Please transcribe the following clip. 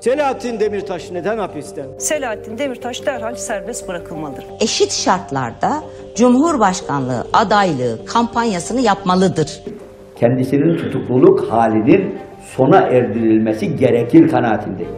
Selahattin Demirtaş neden hapiste? Selahattin Demirtaş derhal serbest bırakılmalıdır. eşit şartlarda Cumhurbaşkanlığı adaylığı kampanyasını yapmalıdır. kendisinin tutukluluk halinin sona erdirilmesi gerekir kanaatindeyim.